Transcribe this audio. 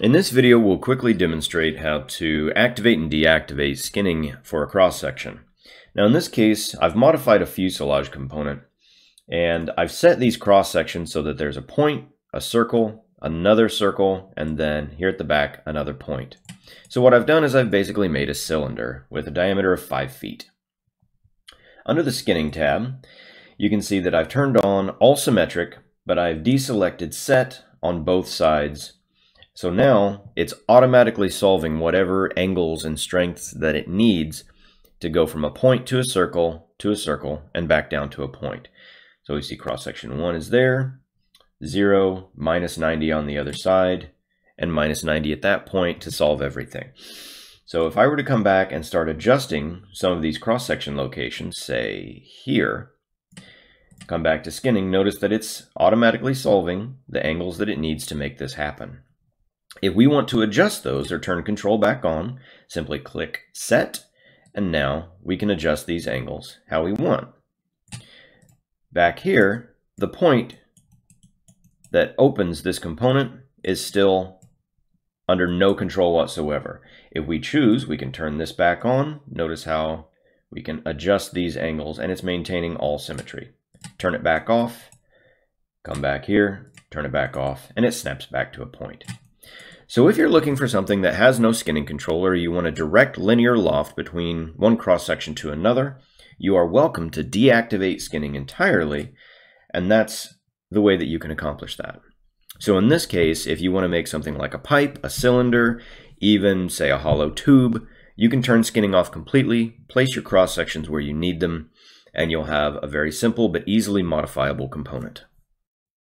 In this video, we'll quickly demonstrate how to activate and deactivate skinning for a cross-section. Now in this case, I've modified a fuselage component, and I've set these cross-sections so that there's a point, a circle, another circle, and then here at the back, another point. So what I've done is I've basically made a cylinder with a diameter of 5 feet. Under the skinning tab, you can see that I've turned on all symmetric, but I've deselected set on both sides so now it's automatically solving whatever angles and strengths that it needs to go from a point to a circle to a circle and back down to a point. So we see cross section one is there, zero, minus 90 on the other side, and minus 90 at that point to solve everything. So if I were to come back and start adjusting some of these cross section locations, say here, come back to skinning, notice that it's automatically solving the angles that it needs to make this happen. If we want to adjust those or turn control back on, simply click set, and now we can adjust these angles how we want. Back here, the point that opens this component is still under no control whatsoever. If we choose, we can turn this back on. Notice how we can adjust these angles and it's maintaining all symmetry. Turn it back off, come back here, turn it back off, and it snaps back to a point. So if you're looking for something that has no skinning controller, you want a direct linear loft between one cross section to another, you are welcome to deactivate skinning entirely, and that's the way that you can accomplish that. So in this case, if you want to make something like a pipe, a cylinder, even say a hollow tube, you can turn skinning off completely, place your cross sections where you need them, and you'll have a very simple but easily modifiable component.